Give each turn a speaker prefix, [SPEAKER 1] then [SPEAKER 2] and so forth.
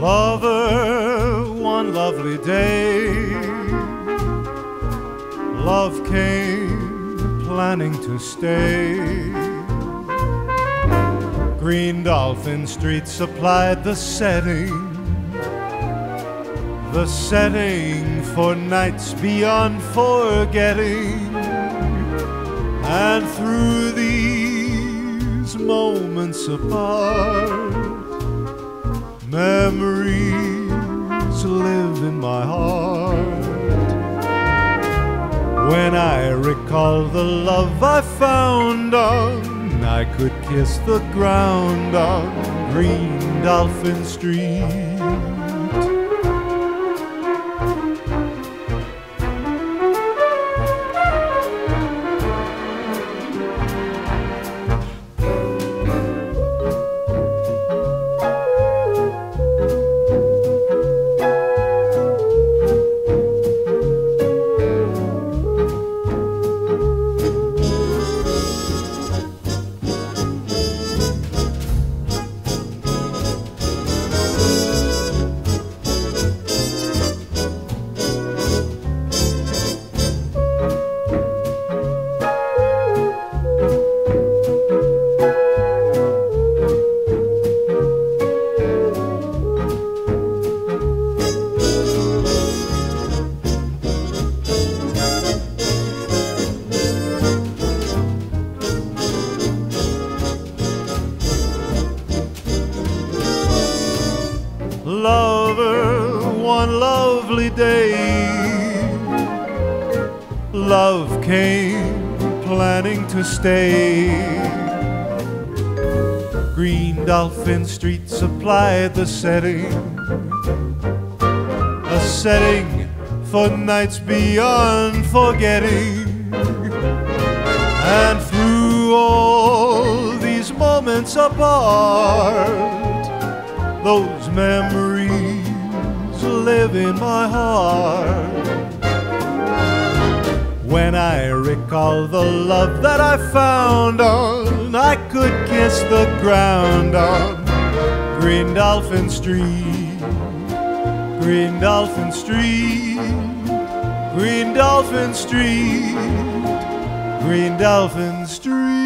[SPEAKER 1] one lovely day, love came planning to stay. Green Dolphin Street supplied the setting, the setting for nights beyond forgetting. And through these moments apart, memories live in my heart. When I recall the love I found on, I could kiss the ground on Green Dolphin Street. One lovely day, love came planning to stay. Green Dolphin Street supplied the setting, a setting for nights beyond forgetting. And through all these moments apart, those memories live in my heart. When I recall the love that I found on, I could kiss the ground on Green Dolphin Street. Green Dolphin Street. Green Dolphin Street. Green Dolphin Street.